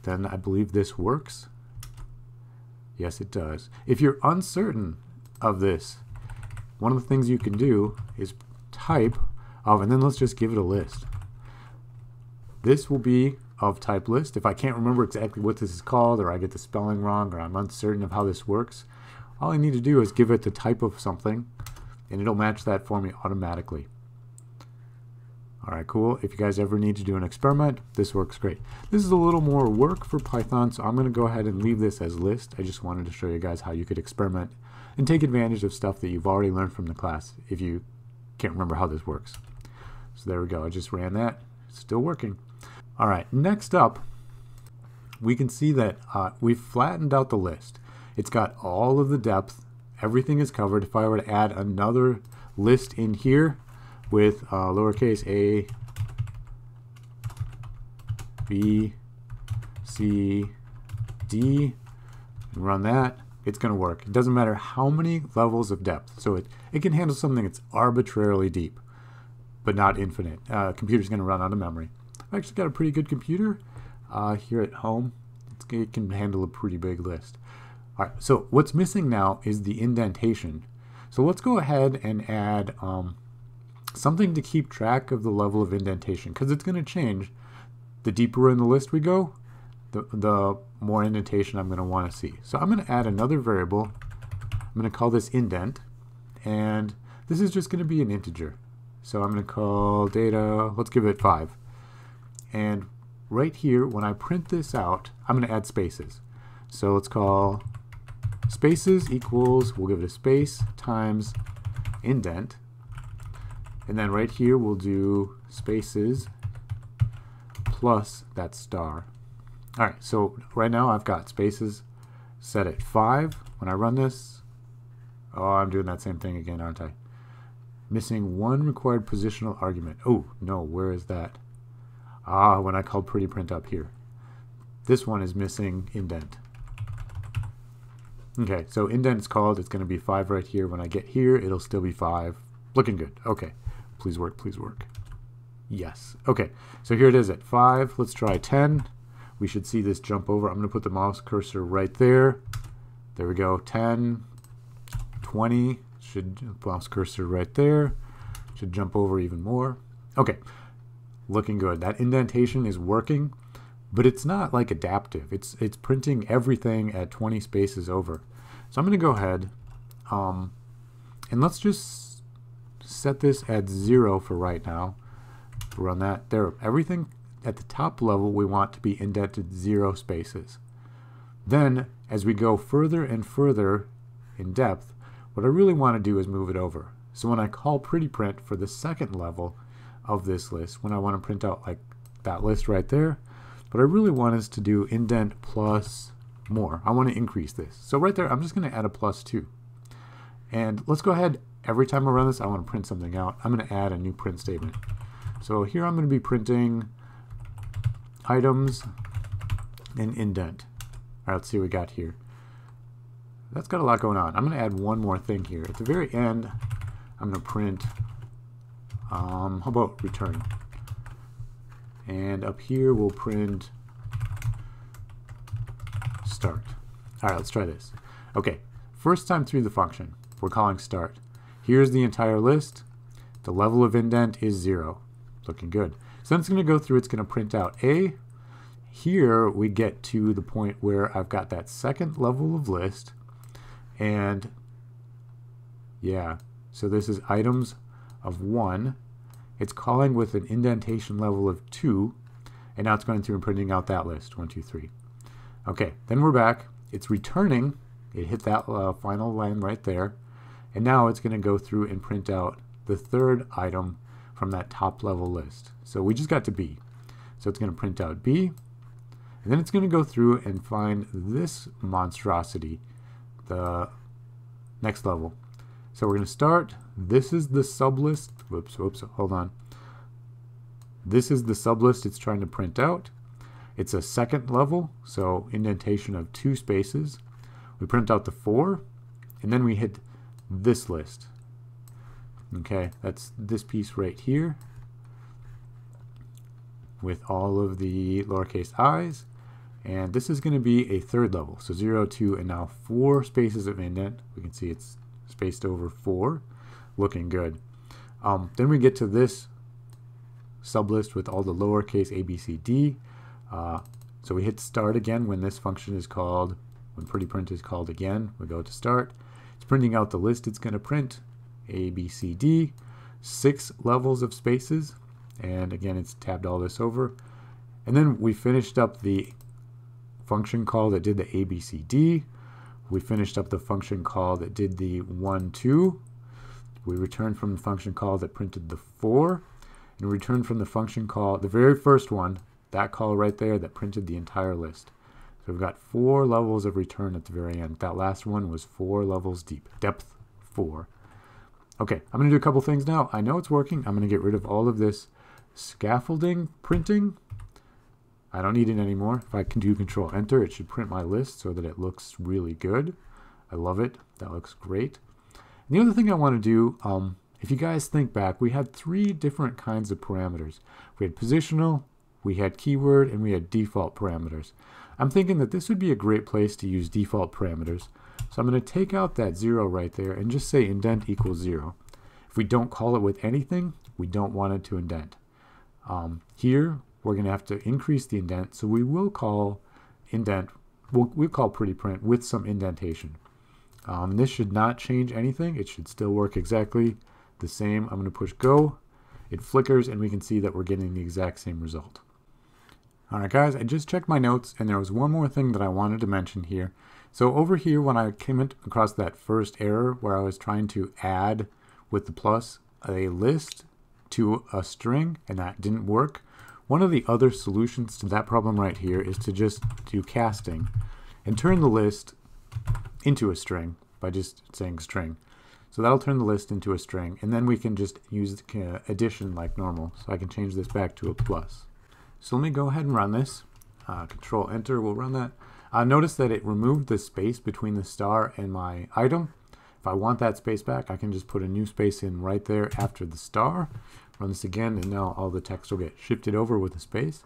then I believe this works. Yes, it does. If you're uncertain of this, one of the things you can do is type of, and then let's just give it a list. This will be of type list. If I can't remember exactly what this is called, or I get the spelling wrong, or I'm uncertain of how this works, all I need to do is give it the type of something, and it'll match that for me automatically. All right, cool. If you guys ever need to do an experiment, this works great. This is a little more work for Python, so I'm going to go ahead and leave this as list. I just wanted to show you guys how you could experiment and take advantage of stuff that you've already learned from the class if you can't remember how this works. So there we go. I just ran that. It's still working. All right, next up, we can see that uh, we've flattened out the list. It's got all of the depth. Everything is covered. If I were to add another list in here with uh, lowercase a, b, c, d, run that, it's going to work. It doesn't matter how many levels of depth. So it, it can handle something that's arbitrarily deep, but not infinite. Uh, computer's going to run out of memory. I've actually got a pretty good computer uh, here at home. It's, it can handle a pretty big list. All right, so what's missing now is the indentation. So let's go ahead and add um, something to keep track of the level of indentation because it's going to change. The deeper in the list we go, the, the more indentation I'm going to want to see. So I'm going to add another variable. I'm going to call this indent, and this is just going to be an integer. So I'm going to call data, let's give it 5. And right here, when I print this out, I'm going to add spaces. So let's call spaces equals, we'll give it a space times indent. And then right here, we'll do spaces plus that star. All right, so right now I've got spaces set at 5. When I run this, oh, I'm doing that same thing again, aren't I? Missing one required positional argument. Oh, no, where is that? Ah, when I called pretty print up here. This one is missing indent. Okay, so indent is called. It's going to be 5 right here. When I get here, it'll still be 5. Looking good. Okay. Please work, please work. Yes. Okay, so here it is at 5. Let's try 10. We should see this jump over. I'm going to put the mouse cursor right there. There we go. 10, 20. Should mouse cursor right there. Should jump over even more. Okay, looking good. That indentation is working, but it's not like adaptive. It's it's printing everything at 20 spaces over. So I'm going to go ahead um, and let's just set this at zero for right now. Run that there. Everything at the top level we want to be indented zero spaces. Then as we go further and further in depth, what I really want to do is move it over. So when I call pretty print for the second level, of this list when I want to print out like that list right there. But I really want us to do indent plus more. I want to increase this. So right there, I'm just going to add a plus 2. And let's go ahead, every time I run this, I want to print something out. I'm going to add a new print statement. So here I'm going to be printing items and indent. All right, let's see what we got here. That's got a lot going on. I'm going to add one more thing here. At the very end, I'm going to print um, how about return? And up here we'll print start. All right, let's try this. Okay, first time through the function, we're calling start. Here's the entire list. The level of indent is zero. Looking good. So then it's going to go through, it's going to print out A. Here we get to the point where I've got that second level of list. And yeah, so this is items of 1. It's calling with an indentation level of 2. And now it's going through and printing out that list. 1, 2, 3. Okay, then we're back. It's returning It hit that uh, final line right there. And now it's going to go through and print out the third item from that top level list. So we just got to B. So it's going to print out B. And then it's going to go through and find this monstrosity, the next level. So we're going to start. This is the sublist. Whoops, whoops, hold on. This is the sublist it's trying to print out. It's a second level, so indentation of two spaces. We print out the four, and then we hit this list. Okay, that's this piece right here with all of the lowercase i's. And this is going to be a third level. So 0, 2, and now 4 spaces of indent. We can see it's spaced over 4. Looking good. Um, then we get to this sublist with all the lowercase a, b, c, d. Uh, so we hit start again when this function is called, when pretty print is called again. We go to start. It's printing out the list it's going to print, a, b, c, d. Six levels of spaces. And again, it's tabbed all this over. And then we finished up the function call that did the ABCD. We finished up the function call that did the 1, 2. We returned from the function call that printed the 4. And we returned from the function call, the very first one, that call right there that printed the entire list. So we've got four levels of return at the very end. That last one was four levels deep, depth 4. Okay, I'm going to do a couple things now. I know it's working. I'm going to get rid of all of this scaffolding printing I don't need it anymore. If I can do control enter, it should print my list so that it looks really good. I love it. That looks great. And the other thing I want to do, um, if you guys think back, we had three different kinds of parameters. We had positional, we had keyword, and we had default parameters. I'm thinking that this would be a great place to use default parameters. So I'm going to take out that zero right there and just say indent equals zero. If we don't call it with anything, we don't want it to indent. Um, here, we're going to have to increase the indent. So we will call indent, we'll, we'll call pretty print with some indentation. Um, this should not change anything. It should still work exactly the same. I'm going to push go. It flickers and we can see that we're getting the exact same result. Alright guys, I just checked my notes and there was one more thing that I wanted to mention here. So over here when I came across that first error where I was trying to add with the plus a list to a string and that didn't work, one of the other solutions to that problem right here is to just do casting and turn the list into a string by just saying string. So that'll turn the list into a string, and then we can just use addition like normal. So I can change this back to a plus. So let me go ahead and run this. Uh, control Enter will run that. Uh, notice that it removed the space between the star and my item. If I want that space back, I can just put a new space in right there after the star. Run this again, and now all the text will get shifted over with the space.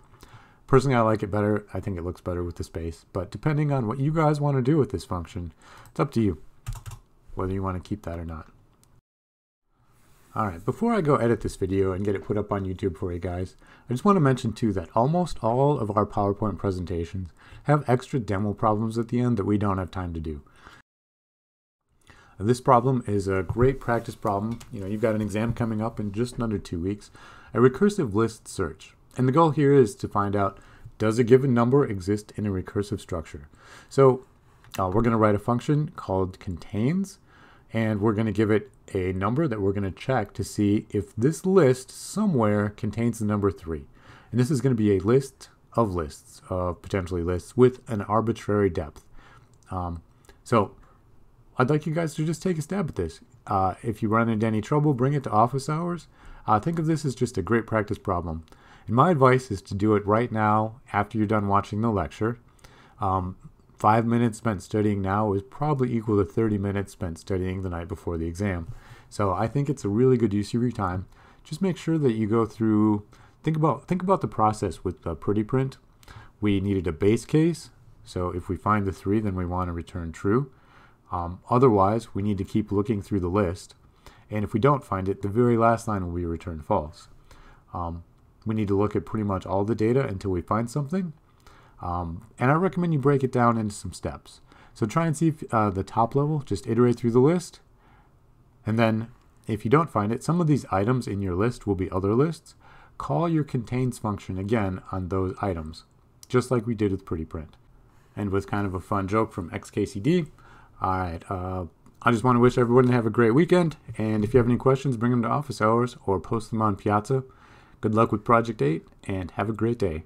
Personally, I like it better. I think it looks better with the space. But depending on what you guys want to do with this function, it's up to you whether you want to keep that or not. Alright, before I go edit this video and get it put up on YouTube for you guys, I just want to mention too that almost all of our PowerPoint presentations have extra demo problems at the end that we don't have time to do. This problem is a great practice problem. You know, you've got an exam coming up in just under two weeks. A recursive list search. And the goal here is to find out, does a given number exist in a recursive structure? So uh, we're going to write a function called contains, and we're going to give it a number that we're going to check to see if this list somewhere contains the number 3. And this is going to be a list of lists, of potentially lists, with an arbitrary depth. Um, so I'd like you guys to just take a stab at this. Uh, if you run into any trouble, bring it to office hours. Uh, think of this as just a great practice problem. And my advice is to do it right now after you're done watching the lecture. Um, five minutes spent studying now is probably equal to 30 minutes spent studying the night before the exam. So I think it's a really good use of your time. Just make sure that you go through, think about, think about the process with Pretty Print. We needed a base case. So if we find the three, then we want to return true. Um, otherwise, we need to keep looking through the list. And if we don't find it, the very last line will be returned false. Um, we need to look at pretty much all the data until we find something. Um, and I recommend you break it down into some steps. So try and see if, uh, the top level, just iterate through the list. And then if you don't find it, some of these items in your list will be other lists. Call your contains function again on those items, just like we did with Pretty Print. And with kind of a fun joke from XKCD, All right. Uh, I just want to wish everyone to have a great weekend. And if you have any questions, bring them to office hours or post them on Piazza. Good luck with Project 8 and have a great day.